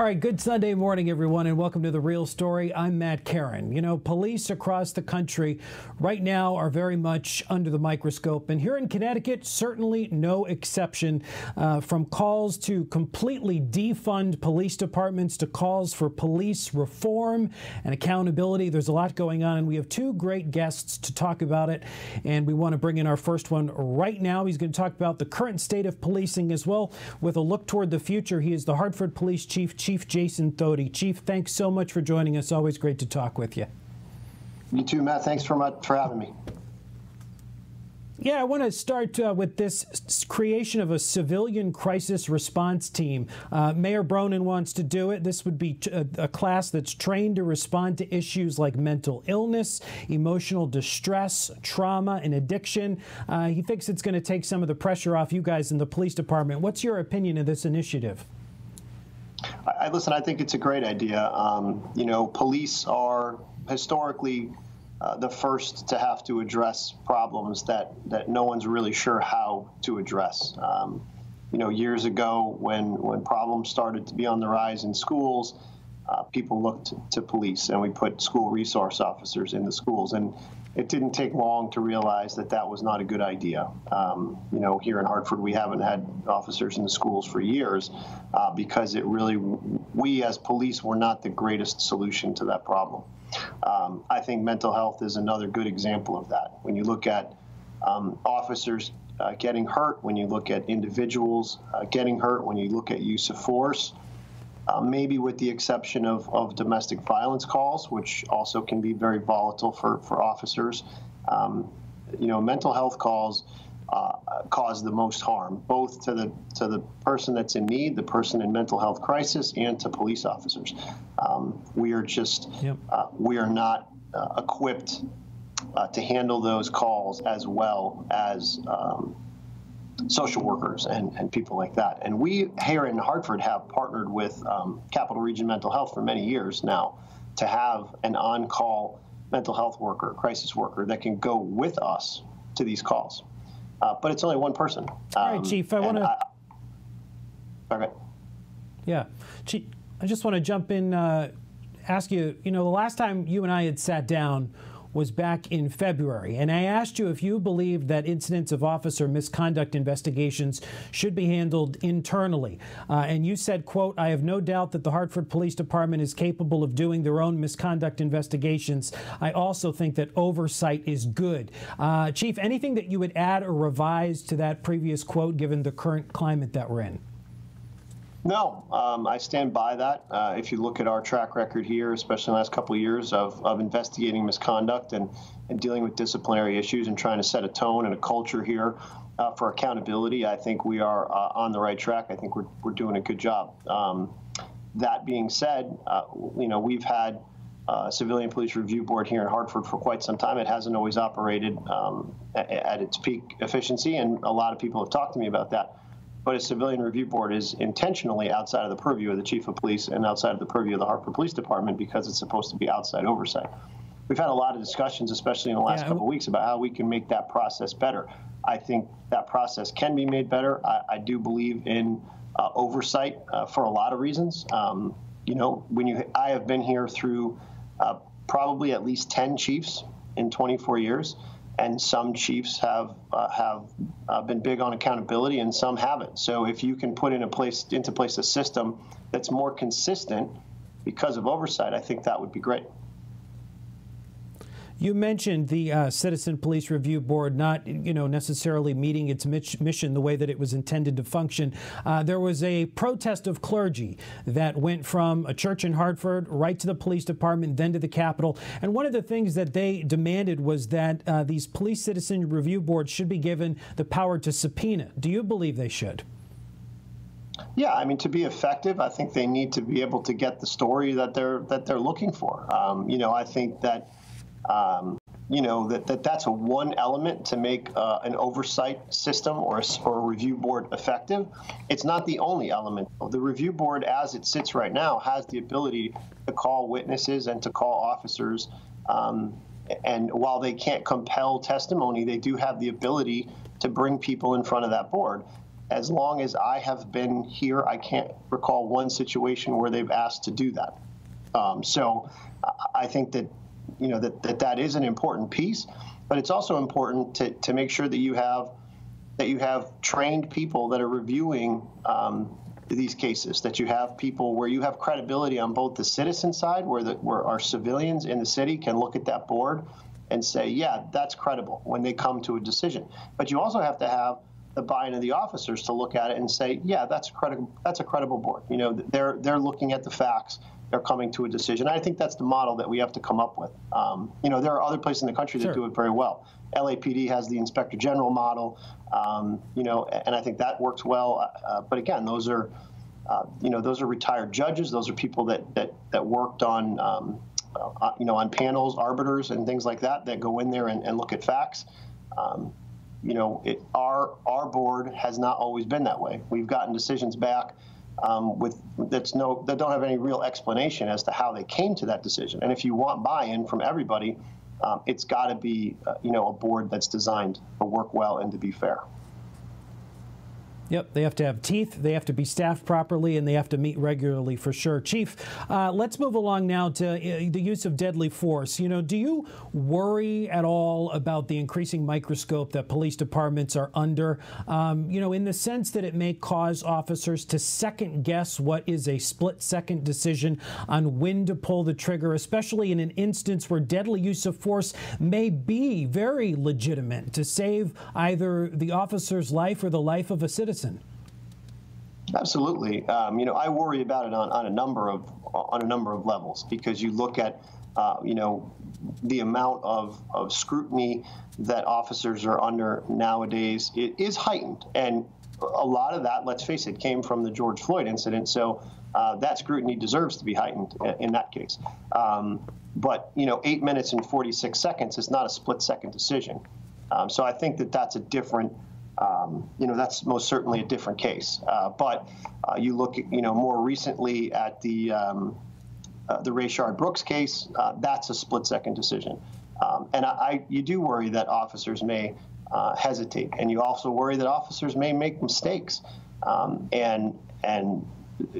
All right, good Sunday morning, everyone, and welcome to The Real Story. I'm Matt Caron. You know, police across the country right now are very much under the microscope, and here in Connecticut, certainly no exception. Uh, from calls to completely defund police departments to calls for police reform and accountability, there's a lot going on, and we have two great guests to talk about it. And we want to bring in our first one right now. He's going to talk about the current state of policing as well, with a look toward the future. He is the Hartford Police Chief. Chief Jason Thody. Chief, thanks so much for joining us. Always great to talk with you. You too, Matt. Thanks for, much for having me. Yeah, I want to start uh, with this creation of a civilian crisis response team. Uh, Mayor Bronin wants to do it. This would be a, a, class that's trained to respond to issues like mental illness, emotional distress, trauma, and addiction. Uh, he thinks it's going to take some of the pressure off you guys in the police department. What's your opinion of this initiative? I, listen, I think it's a great idea. Um, you know, police are historically uh, the first to have to address problems that, that no one's really sure how to address. Um, you know, years ago, when, when problems started to be on the rise in schools, uh, people looked to, police and we put school resource officers in the schools. And it didn't take long to realize that that was not a good idea. Um, you know, here in Hartford, we haven't had officers in the schools for years uh, because it really, we as police were not the greatest solution to that problem. Um, I think mental health is another good example of that. When you look at um, officers uh, getting hurt, when you look at individuals uh, getting hurt, when you look at use of force, uh, maybe with the exception of, of domestic violence calls, which also can be very volatile for, for officers. Um, you know, mental health calls uh, cause the most harm, both to the to the person that's in need, the person in mental health crisis, and to police officers. Um, we are just yep. uh, we are not uh, equipped uh, to handle those calls as well as um, social workers and, and people like that. And we here in Hartford have partnered with um, Capital Region Mental Health for many years now to have an on call mental health worker, crisis worker that can go with us to these calls. Uh, but it's only one person. Um, All right, um, Chief, I want to. Okay. Yeah. Chief, I just want to jump in, uh, ask you, you know, the last time you and I had sat down, was back in February. And I asked you if you believed that incidents of officer misconduct investigations should be handled internally. Uh, and you said, quote, I have no doubt that the Hartford Police Department is capable of doing their own misconduct investigations. I also think that oversight is good. Uh, Chief, anything that you would add or revise to that previous quote given the current climate that we're in? No, um, I stand by that. Uh, if you look at our track record here, especially in the last couple of years of, of investigating misconduct and, and dealing with disciplinary issues and trying to set a tone and a culture here uh, for accountability, I think we are uh, on the right track. I think we're, we're doing a good job. Um, that being said, uh, you know, we've had a civilian police review board here in Hartford for quite some time. It hasn't always operated um, at, at its peak efficiency, and a lot of people have talked to me about that but a civilian review board is intentionally outside of the purview of the chief of police and outside of the purview of the Hartford Police Department because it's supposed to be outside oversight. We've had a lot of discussions, especially in the last yeah. couple of weeks, about how we can make that process better. I think that process can be made better. I, I do believe in uh, oversight uh, for a lot of reasons. Um, you know, when you, I have been here through uh, probably at least 10 chiefs in 24 years and some chiefs have uh, have uh, been big on accountability, and some haven't. So if you can put in a place into place a system that's more consistent because of oversight, I think that would be great. You mentioned the uh, Citizen Police Review Board not, you know, necessarily meeting its mission the way that it was intended to function. Uh, there was a protest of clergy that went from a church in Hartford right to the police department, then to the Capitol. And one of the things that they demanded was that uh, these police citizen review boards should be given the power to subpoena. Do you believe they should? Yeah, I mean, to be effective, I think they need to be able to get the story that they're that they're looking for. Um, you know, I think that um, you know that, that that's a one element to make uh, an oversight system or a, or a review board effective. It's not the only element. The review board, as it sits right now, has the ability to call witnesses and to call officers. Um, and while they can't compel testimony, they do have the ability to bring people in front of that board. as long as I have been here, I can't recall one situation where they've asked to do that. Um, so I think that you know that, that that is an important piece, but it's also important to, to make sure that you have that you have trained people that are reviewing um, these cases, that you have people where you have credibility on both the citizen side, where the, where our civilians in the city can look at that board and say, yeah, that's credible when they come to a decision. But you also have to have the buy-in of the officers to look at it and say, yeah, that's credible. That's a credible board. You know, they're they're looking at the facts. They're coming to a decision. I think that's the model that we have to come up with. Um, you know, there are other places in the country that sure. do it very well. LAPD has the Inspector General model. Um, you know, and I think that works well. Uh, but again, those are uh, you know, those are retired judges. Those are people that that that worked on, um, uh, you know, on panels, arbiters, and things like that that go in there and, and look at facts. Um, you know, it, our our board has not always been that way. We've gotten decisions back um, with that's no that don't have any real explanation as to how they came to that decision. And if you want buy-in from everybody, um, it's got to be uh, you know a board that's designed to work well and to be fair. Yep, they have to have teeth, they have to be staffed properly, and they have to meet regularly for sure. Chief, uh, let's move along now to uh, the use of deadly force. You know, do you worry at all about the increasing microscope that police departments are under? Um, you know, in the sense that it may cause officers to second guess what is a split second decision on when to pull the trigger, especially in an instance where deadly use of force may be very legitimate to save either the officer's life or the life of a citizen. Absolutely. Um, you know, I worry about it on, on a number of on a number of levels because you look at uh, you know the amount of, of scrutiny that officers are under nowadays. It is heightened and a lot of that let's face it came from the george floyd incident. So uh, that scrutiny deserves to be heightened in that case. Um, but you know eight minutes and 46 seconds is not a split second decision. Um, so i think that that's a different um, you know, that's most certainly a different case. Uh, but uh, you look, you know, more recently at the um, uh, the Rayshard Brooks case, uh, that's a split-second decision. Um, and I, I, you do worry that officers may uh, hesitate, and you also worry that officers may make mistakes. Um, and and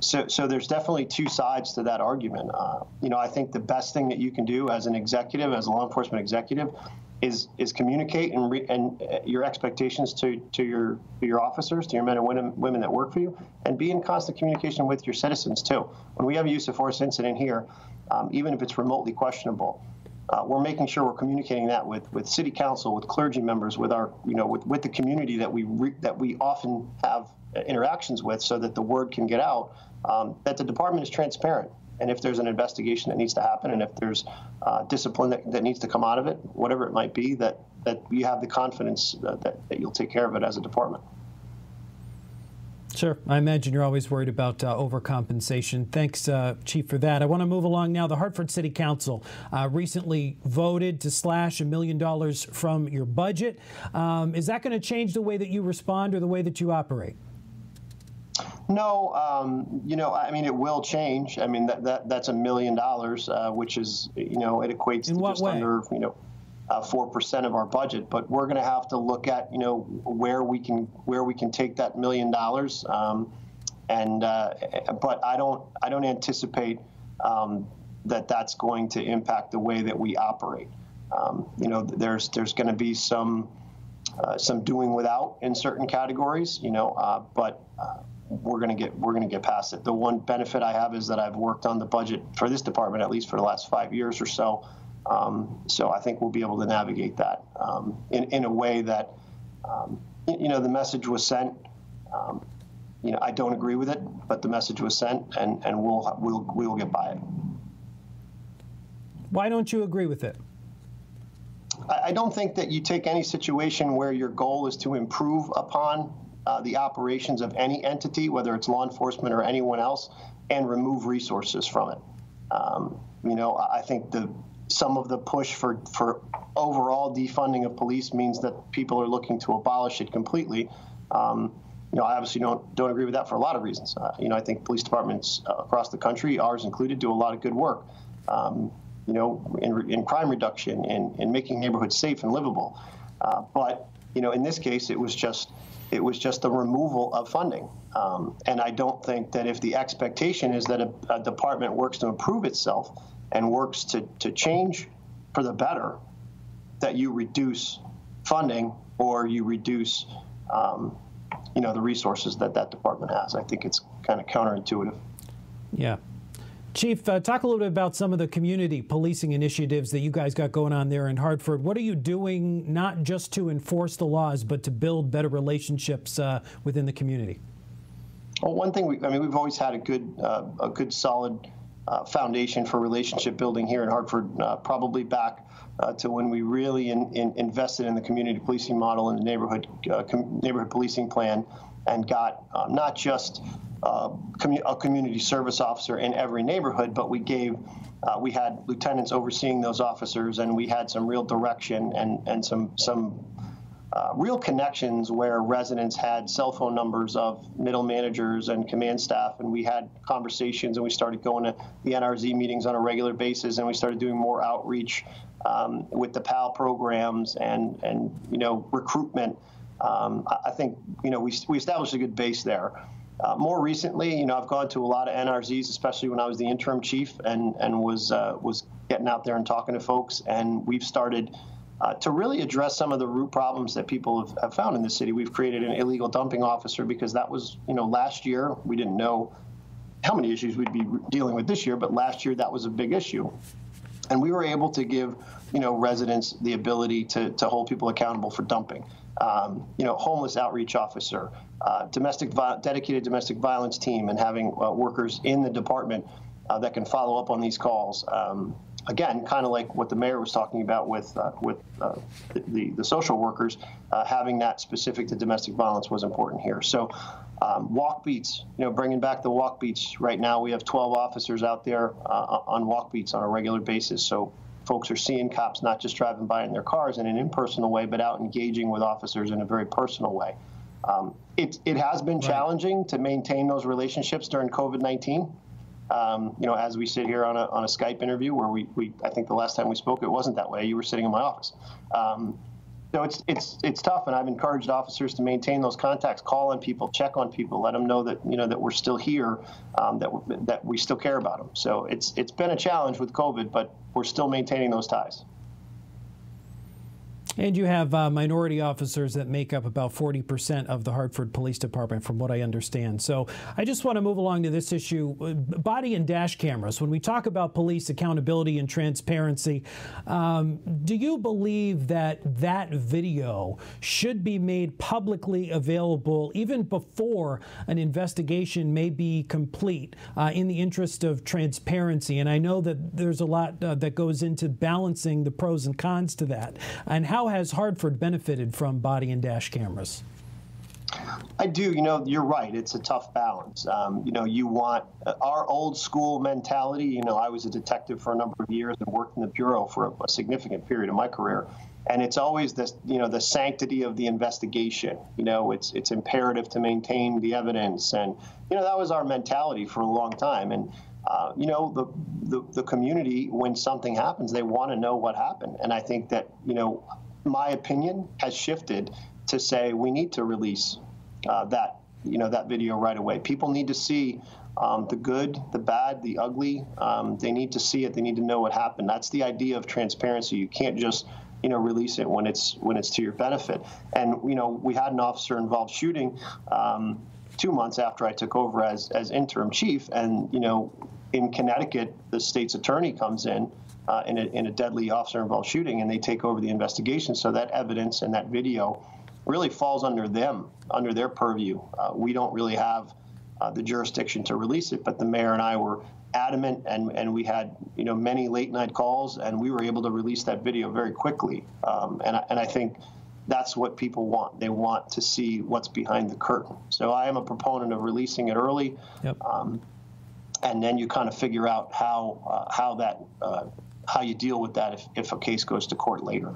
so, so there's definitely two sides to that argument. Uh, you know, I think the best thing that you can do as an executive, as a law enforcement executive, is is communicate and re, and uh, your expectations to to your your officers, to your men and women women that work for you, and be in constant communication with your citizens too. When we have a use of force incident here, um, even if it's remotely questionable, uh, we're making sure we're communicating that with with city council, with clergy members, with our you know with, with the community that we re, that we often have interactions with, so that the word can get out um, that the department is transparent and if there's an investigation that needs to happen, and if there's uh, discipline that, that needs to come out of it, whatever it might be, that that you have the confidence that, that, that you'll take care of it as a department. Sure. I imagine you're always worried about uh, overcompensation. Thanks, uh, Chief, for that. I want to move along now. The Hartford City Council uh, recently voted to slash a million dollars from your budget. Um, is that going to change the way that you respond or the way that you operate? No, um, you know, I mean, it will change. I mean, that, that that's a million dollars, uh, which is, you know, it equates In to just way? under, you know, uh, four uh, percent of our budget. But we're going to have to look at, you know, where we can where we can take that million dollars. Um, and uh, but I don't I don't anticipate um, that that's going to impact the way that we operate. Um, you know, there's there's going to be some. Uh, some doing without in certain categories, you know, uh, but uh, we're going to get we're going to get past it. The one benefit I have is that I've worked on the budget for this department at least for the last five years or so. Um, so I think we'll be able to navigate that um, in in a way that um, you know the message was sent. Um, you know I don't agree with it, but the message was sent, and and we'll we'll we will get by it. Why don't you agree with it? I don't think that you take any situation where your goal is to improve upon uh, the operations of any entity, whether it's law enforcement or anyone else, and remove resources from it. Um, you know, I think the some of the push for for overall defunding of police means that people are looking to abolish it completely. Um, you know, I obviously don't don't agree with that for a lot of reasons. Uh, you know, I think police departments uh, across the country, ours included, do a lot of good work. Um, you know, in, in crime reduction, in, in making neighborhoods safe and livable. Uh, but you know, in this case, it was just it was just the removal of funding. Um, and I don't think that if the expectation is that a, a, department works to improve itself and works to, to change for the better, that you reduce funding or you reduce, um, you know, the resources that that department has. I think it's kind of counterintuitive. Yeah. Chief, uh, talk a little bit about some of the community policing initiatives that you guys got going on there in Hartford. What are you doing not just to enforce the laws, but to build better relationships uh, within the community? Well, one thing we, I mean, we've always had a good, uh, a good, solid uh, foundation for relationship building here in Hartford. Uh, probably back uh, to when we really in, in invested in the community policing model and the neighborhood neighborhood policing plan, and got not just uh, commu- a community service officer in every neighborhood, but we gave uh, we had lieutenants overseeing those officers, and we had some real direction and and some some uh, real connections where residents had cell phone numbers of middle managers and command staff, and we had conversations, and we started going to the NRZ meetings on a regular basis, and we started doing more outreach um, with the PAL programs and and you know recruitment. Um, I think you know we we established a good base there. Uh, more recently, you know, I've gone to a lot of NRZs, especially when I was the interim chief and and was uh, was getting out there and talking to folks. And we've started uh, to really address some of the root problems that people have, have, found in the city. We've created an illegal dumping officer because that was, you know, last year we didn't know how many issues we'd be dealing with this year, but last year that was a big issue. And we were able to give, you know, residents the ability to, to hold people accountable for dumping um, you know, homeless outreach officer, uh, domestic dedicated domestic violence team, and having uh, workers in the department uh, that can follow up on these calls. Um, again, kind of like what the mayor was talking about with uh, with uh, the, the social workers, uh, having that specific to domestic violence was important here. So. Um, walk beats, you know, bringing back the walk beats. Right now, we have 12 officers out there on walk beats on a regular basis. So folks are seeing cops not just driving by in their cars in an impersonal way, but out engaging with officers in a very personal way. Um, it, it has been right. challenging to maintain those relationships during COVID 19. Um, you know, as we sit here on a, on a Skype interview where we, we, I think the last time we spoke, it wasn't that way. You were sitting in my office. Um, so it's it's it's tough, and I've encouraged officers to maintain those contacts, call on people, check on people, let them know that you know that we're still here, um, that that we still care about them. So it's it's been a challenge with COVID, but we're still maintaining those ties. And you have uh, minority officers that make up about 40% of the Hartford Police Department, from what I understand. So I just want to move along to this issue body and dash cameras. When we talk about police accountability and transparency, um, do you believe that that video should be made publicly available even before an investigation may be complete uh, in the interest of transparency? And I know that there's a lot uh, that goes into balancing the pros and cons to that. And how how has Hartford benefited from body and dash cameras? I do. You know, you're right. It's a tough balance. Um, you know, you want uh, our old school mentality. You know, I was a detective for a number of years and worked in the bureau for a, a significant period of my career. And it's always this, you know, the sanctity of the investigation. You know, it's it's imperative to maintain the evidence, and you know that was our mentality for a long time. And uh, you know, the, the the community when something happens, they want to know what happened. And I think that you know my opinion has shifted to say we need to release uh, that you know that video right away. People need to see um, the good, the bad, the ugly. Um, they need to see it. They need to know what happened. That's the idea of transparency. You can't just you know release it when it's when it's to your benefit. And you know we had an officer involved shooting. Um, two months after I took over as, as interim chief, and you know, in Connecticut, the state's attorney comes in uh, in, a, in a deadly officer-involved shooting, and they take over the investigation. So that evidence and that video really falls under them, under their purview. Uh, we don't really have uh, the jurisdiction to release it, but the mayor and I were adamant, and, and we had you know many late night calls, and we were able to release that video very quickly. Um, and, I, and I think that's what people want. They want to see what's behind the curtain. So I am a proponent of releasing it early. Yep. Um, and then you kind of figure out how uh, how that uh, how you deal with that if, if a case goes to court later.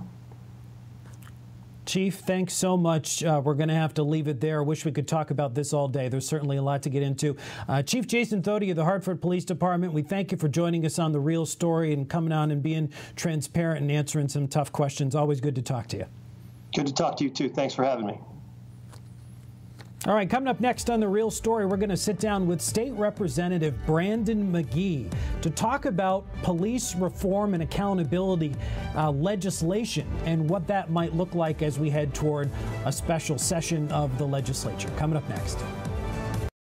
Chief, thanks so much. Uh, we're going to have to leave it there. Wish we could talk about this all day. There's certainly a lot to get into. Uh, Chief Jason Thody of the Hartford Police Department, we thank you for joining us on The Real Story and coming on and being transparent and answering some tough questions. Always good to talk to you. Good to talk to you too. Thanks for having me. All right, coming up next on The Real Story, we're going to sit down with State Representative Brandon McGee to talk about police reform and accountability uh, legislation and what that might look like as we head toward a special session of the legislature. Coming up next.